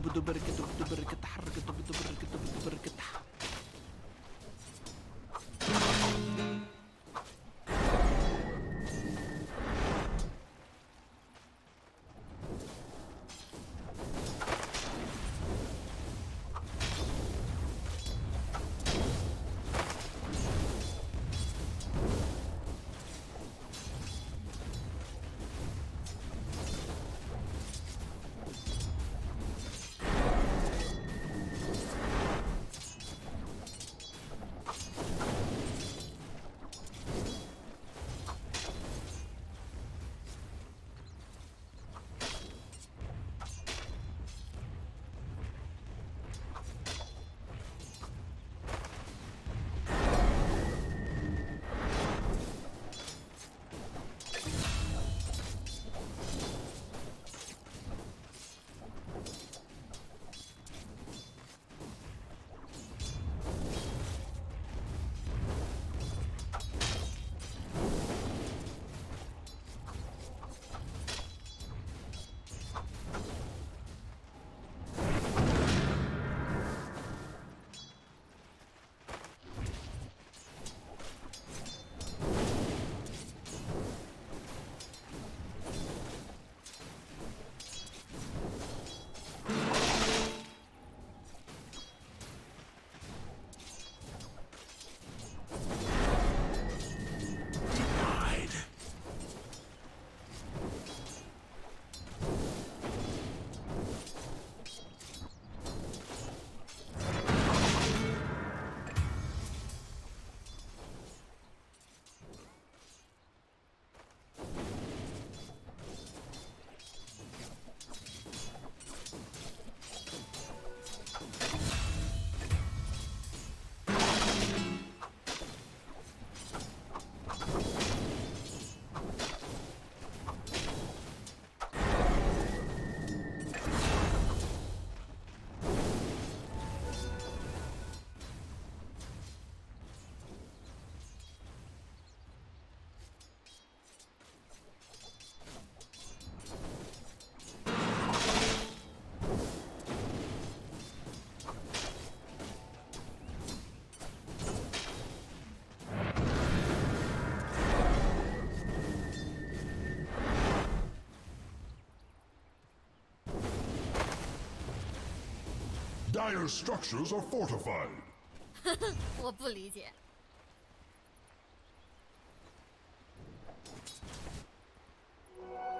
دب دب رك دب دب رك تحرك دب دب رك دب دب رك Dire structures are fortified. 我不理解。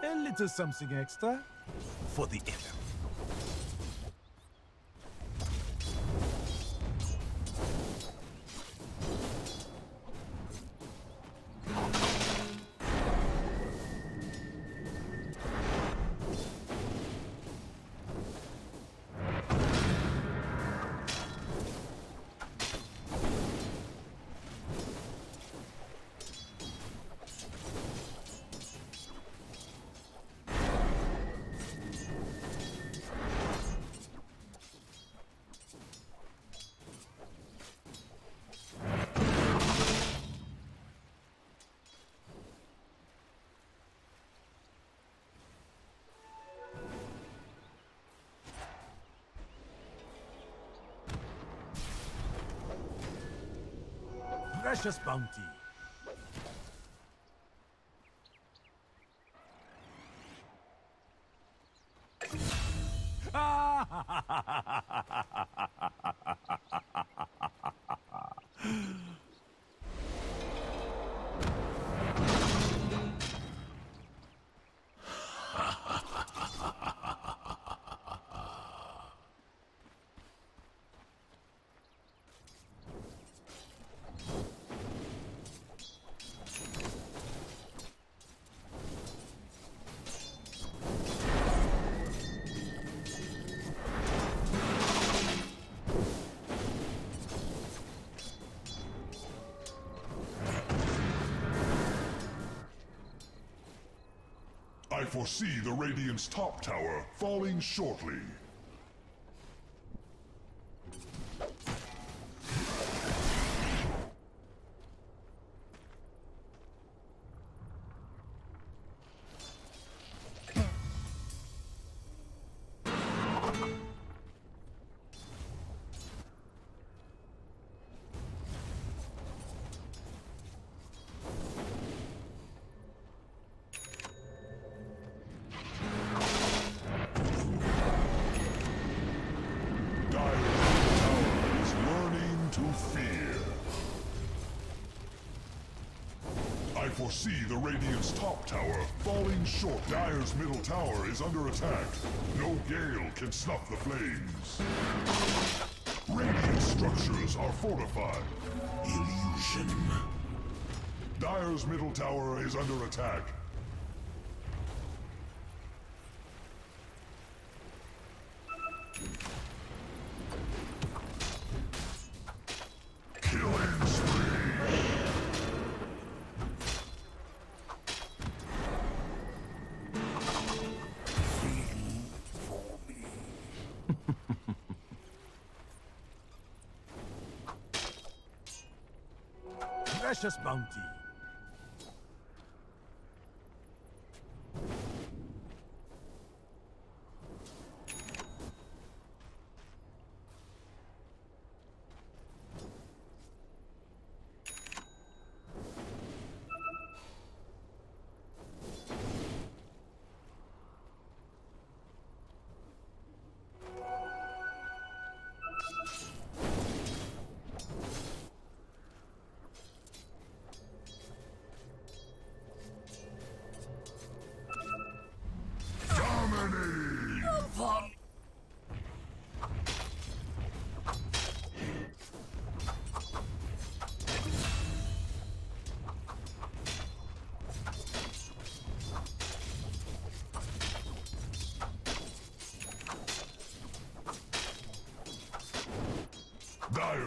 A little something extra for the effort. Precious bounty. Foresee the Radiant's top tower falling shortly. Fear. I foresee the Radiant's top tower falling short. Dire's middle tower is under attack. No gale can snuff the flames. Radiant structures are fortified. Illusion. Dire's middle tower is under attack. Precious bounty.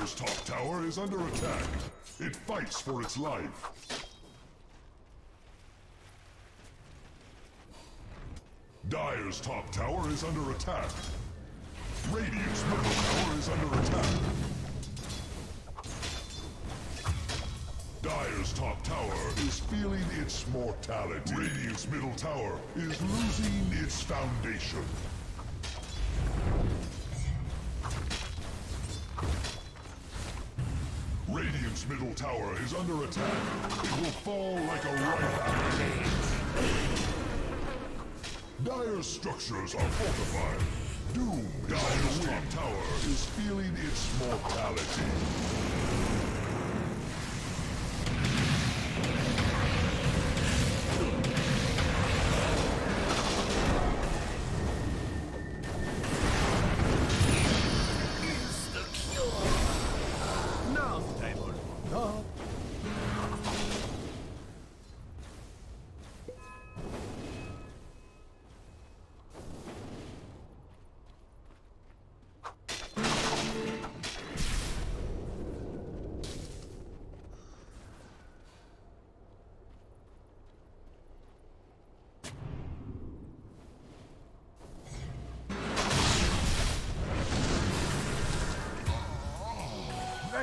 Dire's top tower is under attack. It fights for its life. Dire's top tower is under attack. Radiant's middle tower is under attack. Dire's top tower is feeling its mortality. Radiant's middle tower is losing its foundation. Middle tower is under attack. It will fall like a apple. Dire's structures are fortified. Doom Dire's top tower is feeling its mortality.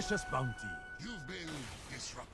Precious bounty. You've been disrupted.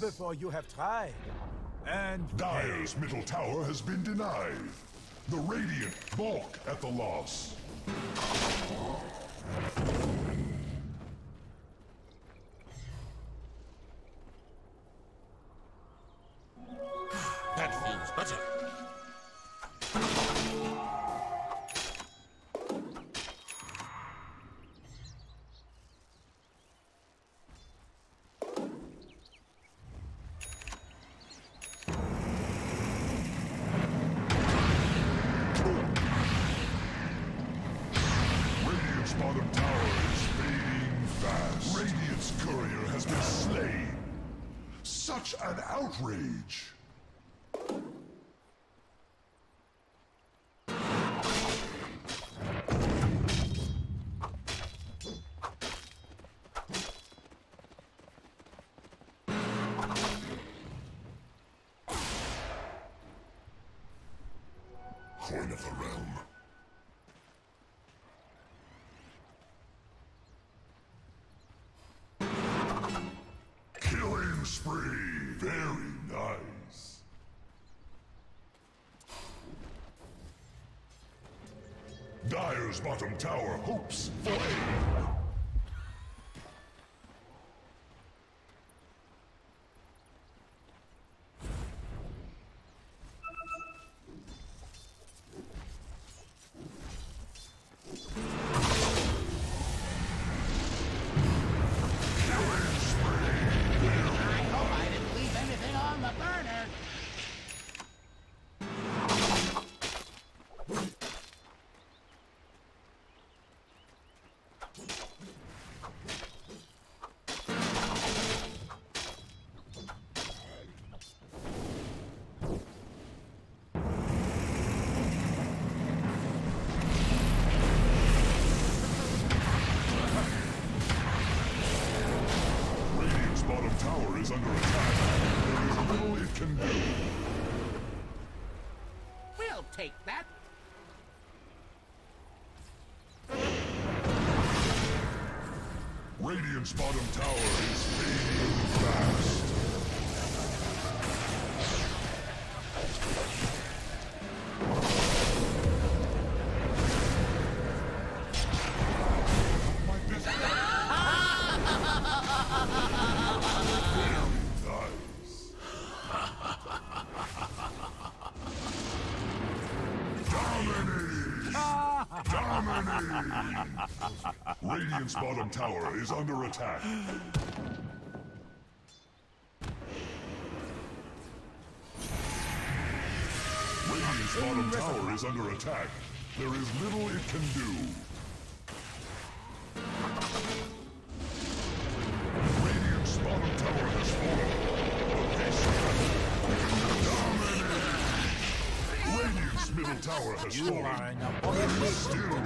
Before you have tried. And Dire's middle tower has been denied. The Radiant balk at the loss. Outrage! Coin of the realm. Dire's bottom tower hopes for. Radiant's bottom tower is Radiant's bottom tower is under attack. Radiant's bottom tower is under attack. There is little it can do. Radiant's bottom tower has fallen. But this Dominating! Radiant's middle tower has You fallen. are an abomination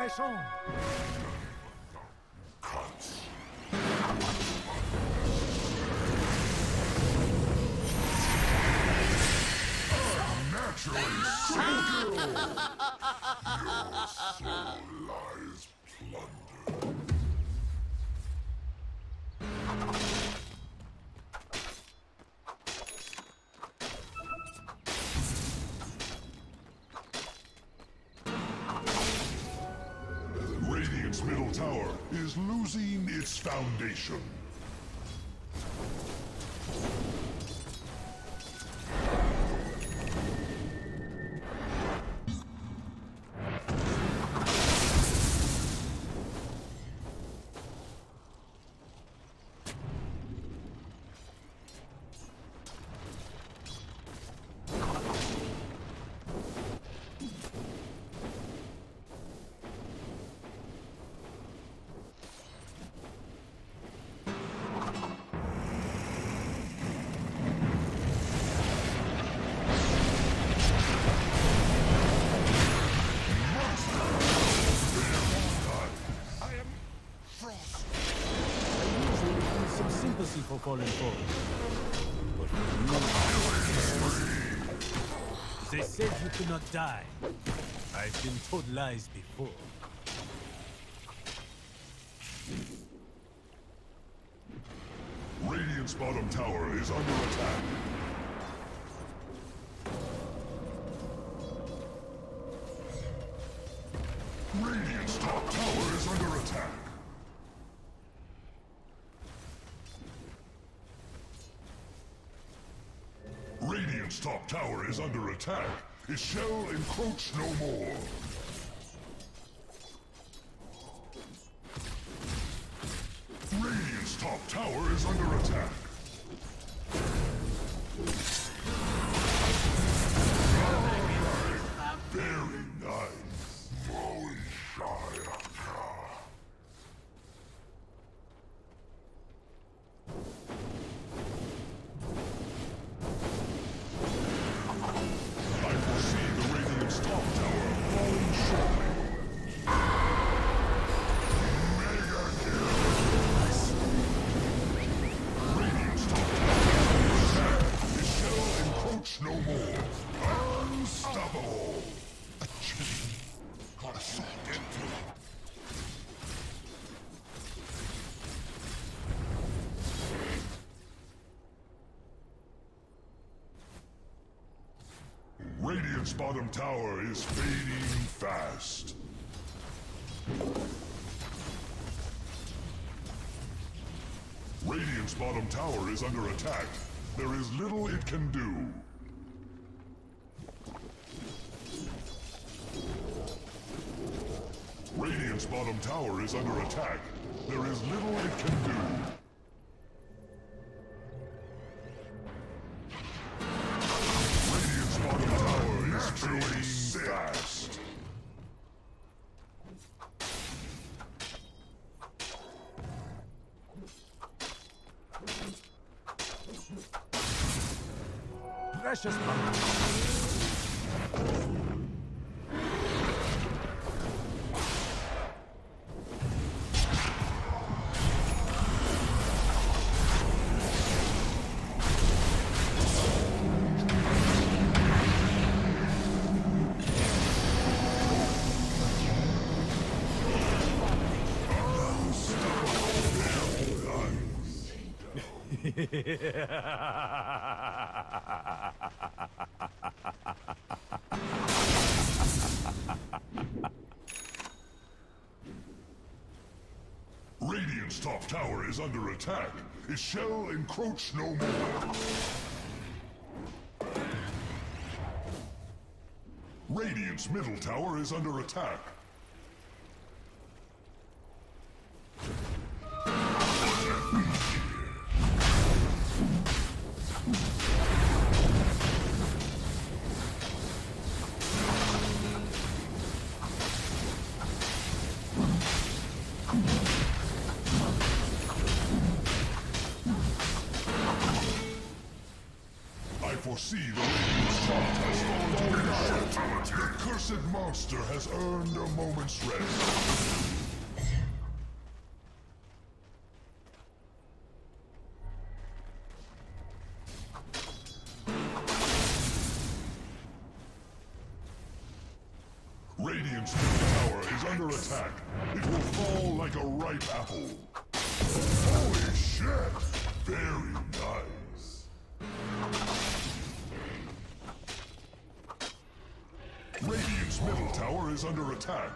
Regeneration! Cuts. Naturally so good! its foundation. Fallen foes. But they said you could not die. I've been told lies before. Radiant's bottom tower is under attack. Is under attack. It shall encroach no more. Radiant's bottom tower is fading fast. Radiant's bottom tower is under attack. There is little it can do. Radiant's bottom tower is under attack. There is little it can do. Radiant's top tower is under attack. It shall encroach no more. Radiant's middle tower is under attack. Foresee the has fallen to The cursed monster has earned a moment's rest. Radiant's tower is under attack. It will fall like a ripe apple. Holy shit! Very nice. Middle tower is under attack.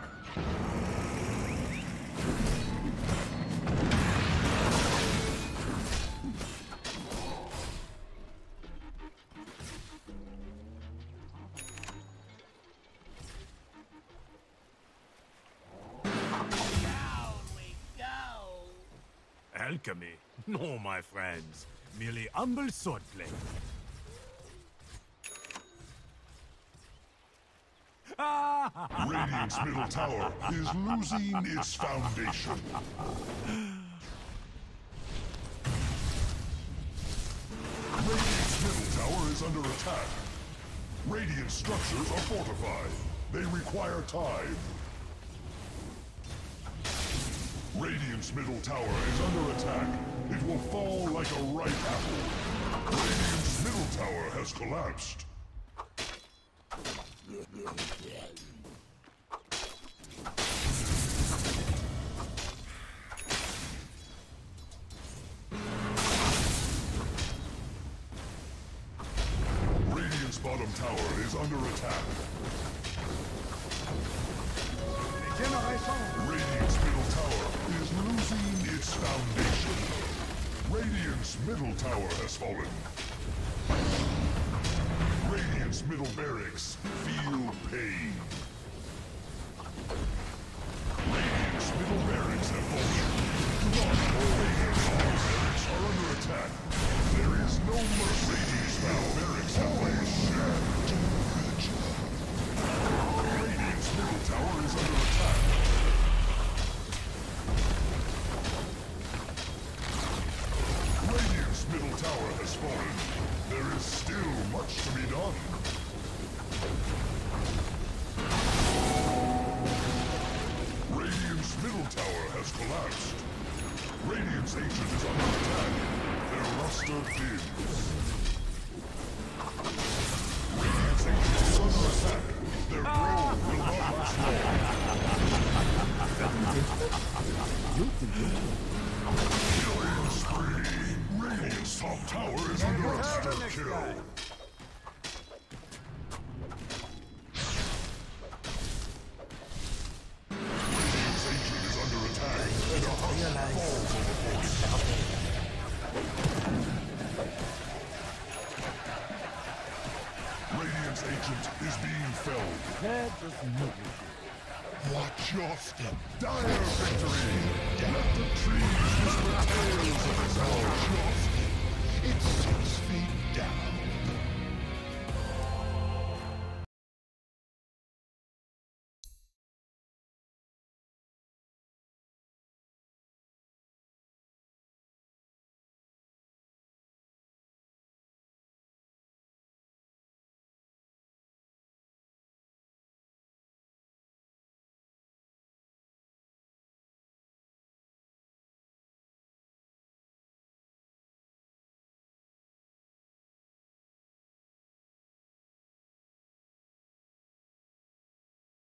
Alchemy? No, my friends. Merely humble swordplay. Radiant's middle tower is losing its foundation. Radiant's middle tower is under attack. Radiant structures are fortified. They require time. Radiant's middle tower is under attack. It will fall like a ripe apple. Radiant's middle tower has collapsed. Radiant's bottom tower is under attack. Radiant's middle tower is losing its foundation. Radiant's middle tower has fallen. Radiant's middle barracks feel pain. Has collapsed. Radiant's ancient is under attack. Their luster dims. Radiant's ancient is under attack. Their grove will not last long. Killing spree. Radiant's top tower is under attack. Kill. Watch your step. Dire victory! Let the trees whisper tales of its Watch your step. It's six feet down.